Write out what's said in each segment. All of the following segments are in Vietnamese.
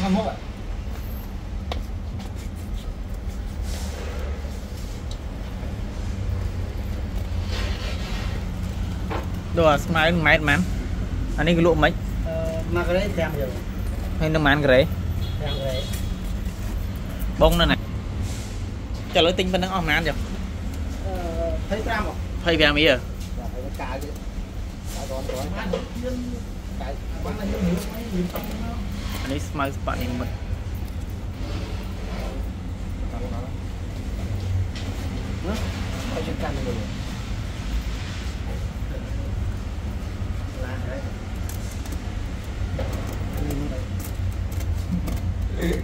521 ạ Đồ máy máy mán. anh Ani cái lụa mấy? Ờ, mà cái đấy xem rồi. Hay nó mán cái đấy. Xem đấy. Bông nó này. Cho lưỡi tinh bên nó ông mán chưa? Ờ không? Thấy 25 ý à? Dạ, cái cá chứ. Cá đón đón. Anh ấy smile bạn em mình Hãy subscribe cho kênh Ghiền Mì Gõ Để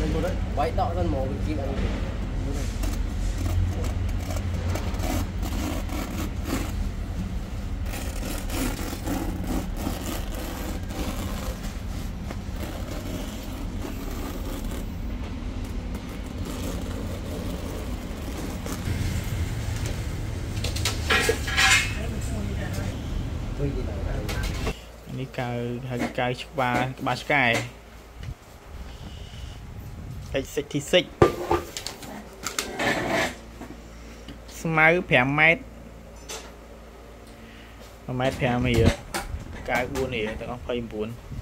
không bỏ lỡ những video đây អានេះកៅហៅកៅច្បាក្បាលឆ្កែ X66 ស្មៅ5ម៉ែត្រ1ម៉ែត្រ5រៀលកៅ4រៀលទាំងអស់29